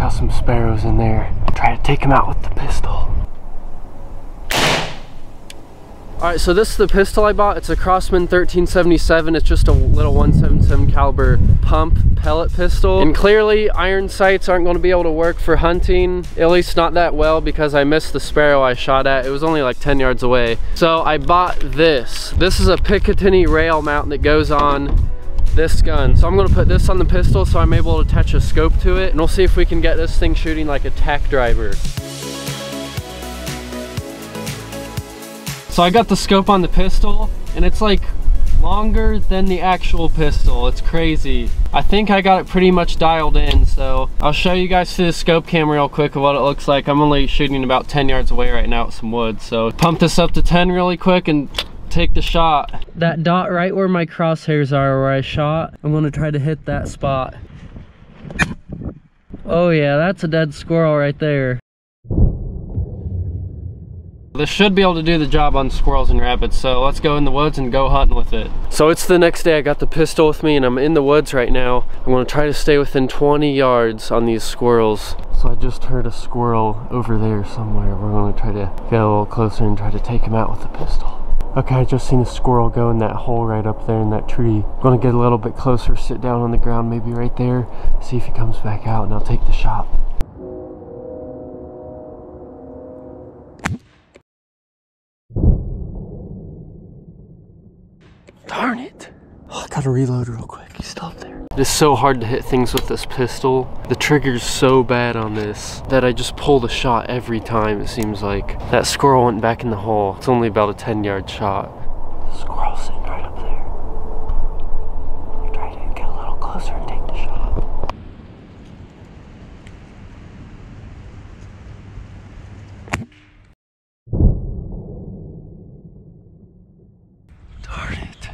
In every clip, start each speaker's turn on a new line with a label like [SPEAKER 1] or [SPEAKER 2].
[SPEAKER 1] got some sparrows in there. Try to take them out with the pistol. All right, so this is the pistol I bought. It's a Crosman 1377. It's just a little 177 caliber pump pellet pistol. And clearly iron sights aren't gonna be able to work for hunting, at least not that well because I missed the sparrow I shot at. It was only like 10 yards away. So I bought this. This is a Picatinny rail mount that goes on this gun. So I'm gonna put this on the pistol so I'm able to attach a scope to it and we'll see if we can get this thing shooting like a tack driver. So I got the scope on the pistol and it's like longer than the actual pistol. It's crazy. I think I got it pretty much dialed in. So I'll show you guys through the scope camera real quick of what it looks like. I'm only shooting about 10 yards away right now at some wood. So pump this up to 10 really quick and take the shot. That dot right where my crosshairs are where I shot, I'm gonna try to hit that spot. Oh yeah, that's a dead squirrel right there. This should be able to do the job on squirrels and rabbits, so let's go in the woods and go hunting with it. So it's the next day, I got the pistol with me and I'm in the woods right now. I'm gonna try to stay within 20 yards on these squirrels. So I just heard a squirrel over there somewhere. We're gonna try to get a little closer and try to take him out with the pistol. Okay, I just seen a squirrel go in that hole right up there in that tree. I'm gonna get a little bit closer, sit down on the ground, maybe right there, see if he comes back out and I'll take the shot. Darn it. Oh, I gotta reload real quick. He's still up there. It is so hard to hit things with this pistol. The trigger's so bad on this that I just pull the shot every time, it seems like. That squirrel went back in the hole. It's only about a 10 yard shot. The squirrel's sitting right up there. I'll try to get a little closer and take the shot. Darn it.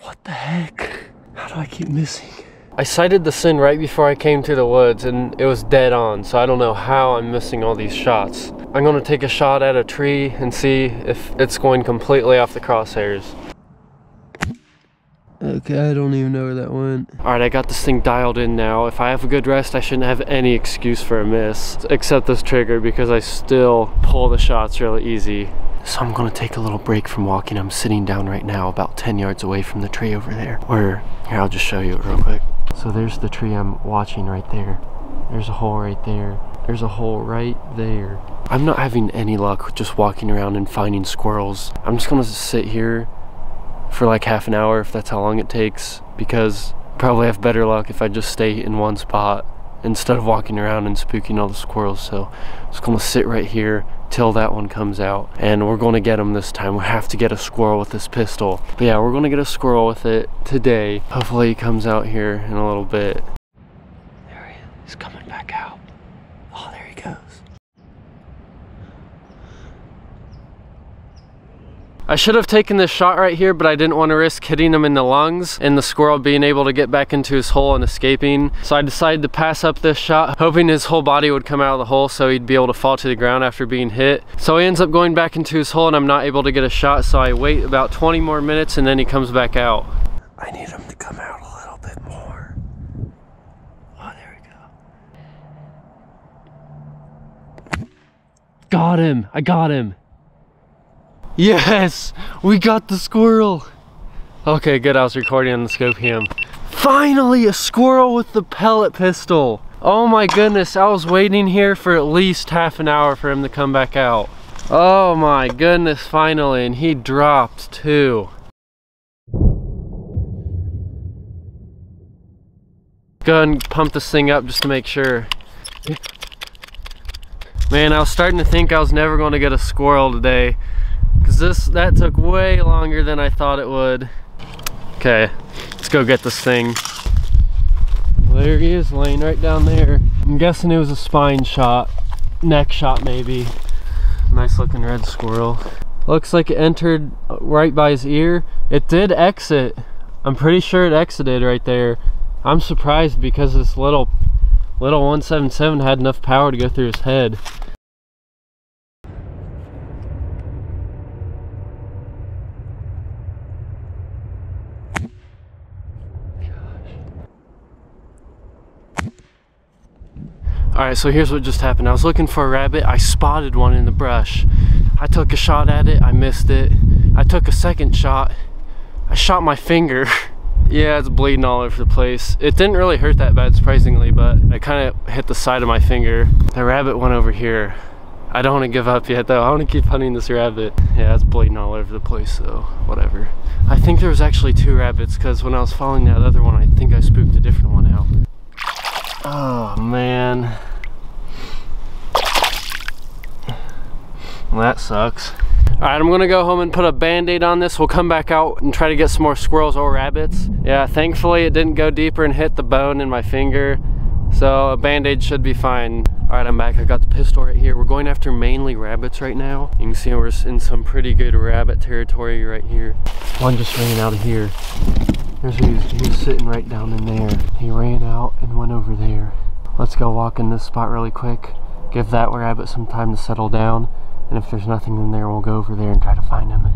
[SPEAKER 1] What the heck? How do I keep missing? I sighted the sin right before I came to the woods and it was dead on, so I don't know how I'm missing all these shots. I'm gonna take a shot at a tree and see if it's going completely off the crosshairs. Okay, I don't even know where that went. All right, I got this thing dialed in now. If I have a good rest, I shouldn't have any excuse for a miss, except this trigger because I still pull the shots really easy. So I'm gonna take a little break from walking. I'm sitting down right now about 10 yards away from the tree over there. Where, here, I'll just show you it real quick. So there's the tree I'm watching right there. There's a hole right there. There's a hole right there. I'm not having any luck just walking around and finding squirrels. I'm just gonna sit here for like half an hour if that's how long it takes because probably have better luck if I just stay in one spot instead of walking around and spooking all the squirrels. So I'm just gonna sit right here till that one comes out and we're gonna get him this time. We have to get a squirrel with this pistol. But yeah, we're gonna get a squirrel with it today. Hopefully he comes out here in a little bit. There he is, he's coming back out. Oh, there he goes. I should have taken this shot right here, but I didn't want to risk hitting him in the lungs and the squirrel being able to get back into his hole and escaping. So I decided to pass up this shot, hoping his whole body would come out of the hole so he'd be able to fall to the ground after being hit. So he ends up going back into his hole and I'm not able to get a shot. So I wait about 20 more minutes and then he comes back out. I need him to come out a little bit more. Oh, there we go. Got him, I got him. Yes, we got the squirrel. Okay, good, I was recording on the scope cam. Finally, a squirrel with the pellet pistol. Oh my goodness, I was waiting here for at least half an hour for him to come back out. Oh my goodness, finally, and he dropped too. Go ahead and pump this thing up just to make sure. Man, I was starting to think I was never going to get a squirrel today. Cause this, that took way longer than I thought it would. Okay, let's go get this thing. Well, there he is laying right down there. I'm guessing it was a spine shot, neck shot maybe. Nice looking red squirrel. Looks like it entered right by his ear. It did exit. I'm pretty sure it exited right there. I'm surprised because this little, little 177 had enough power to go through his head. All right, so here's what just happened. I was looking for a rabbit. I spotted one in the brush. I took a shot at it. I missed it. I took a second shot. I shot my finger. yeah, it's bleeding all over the place. It didn't really hurt that bad, surprisingly, but I kind of hit the side of my finger. The rabbit went over here. I don't want to give up yet though. I want to keep hunting this rabbit. Yeah, it's bleeding all over the place, so whatever. I think there was actually two rabbits because when I was following that other one, I think I spooked a different one out. Oh man. Well, that sucks. All right, I'm gonna go home and put a band-aid on this. We'll come back out and try to get some more squirrels or rabbits. Yeah, thankfully it didn't go deeper and hit the bone in my finger. So a band-aid should be fine. All right, I'm back. I got the pistol right here. We're going after mainly rabbits right now. You can see we're in some pretty good rabbit territory right here. One just ran out of here. There's he was, he was sitting right down in there. He ran out and went over there. Let's go walk in this spot really quick. Give that rabbit some time to settle down. And if there's nothing in there, we'll go over there and try to find him.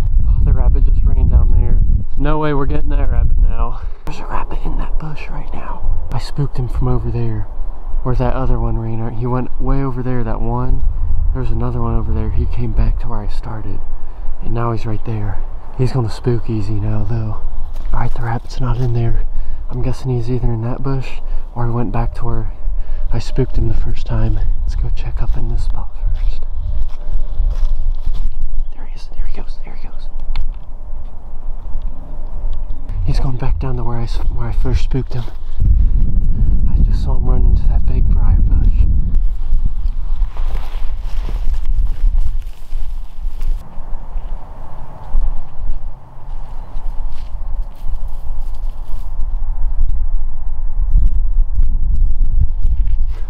[SPEAKER 1] The rabbit just ran down there. No way we're getting that rabbit now. There's a rabbit in that bush right now. I spooked him from over there. Where that other one ran. He went way over there, that one. There's another one over there. He came back to where I started. And now he's right there. He's gonna spook easy now though. Alright, the rabbit's not in there. I'm guessing he's either in that bush or he went back to where I spooked him the first time. Let's go check up in this spot first. He's going back down to where I, where I first spooked him. I just saw him run into that big briar bush.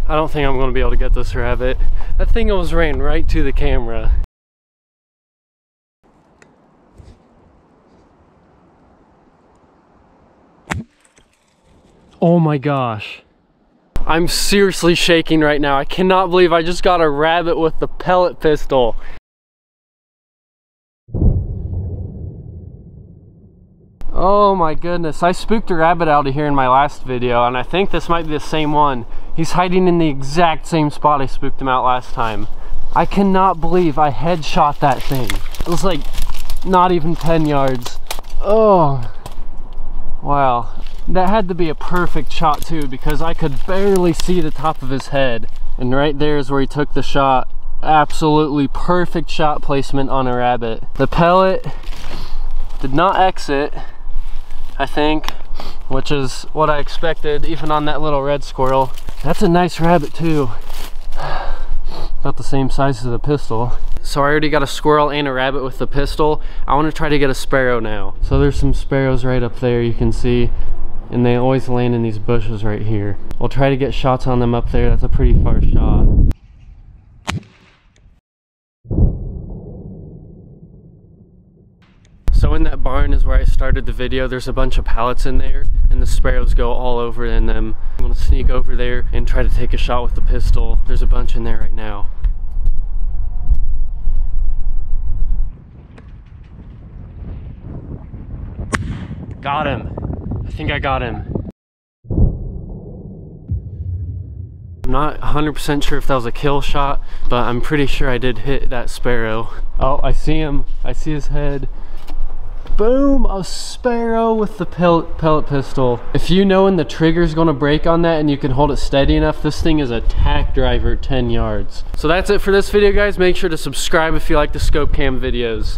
[SPEAKER 1] I don't think I'm going to be able to get this rabbit. That thing almost ran right to the camera. Oh my gosh. I'm seriously shaking right now. I cannot believe I just got a rabbit with the pellet pistol. Oh my goodness, I spooked a rabbit out of here in my last video and I think this might be the same one. He's hiding in the exact same spot I spooked him out last time. I cannot believe I headshot that thing. It was like not even 10 yards. Oh, wow. That had to be a perfect shot too because I could barely see the top of his head. And right there is where he took the shot. Absolutely perfect shot placement on a rabbit. The pellet did not exit, I think, which is what I expected even on that little red squirrel. That's a nice rabbit too. About the same size as the pistol. So I already got a squirrel and a rabbit with the pistol. I want to try to get a sparrow now. So there's some sparrows right up there you can see and they always land in these bushes right here. I'll try to get shots on them up there. That's a pretty far shot. So in that barn is where I started the video. There's a bunch of pallets in there and the sparrows go all over in them. I'm gonna sneak over there and try to take a shot with the pistol. There's a bunch in there right now. Got him. I think I got him. I'm not 100% sure if that was a kill shot, but I'm pretty sure I did hit that sparrow. Oh, I see him. I see his head. Boom, a sparrow with the pellet, pellet pistol. If you know when the trigger's gonna break on that and you can hold it steady enough, this thing is a tack driver 10 yards. So that's it for this video, guys. Make sure to subscribe if you like the scope cam videos.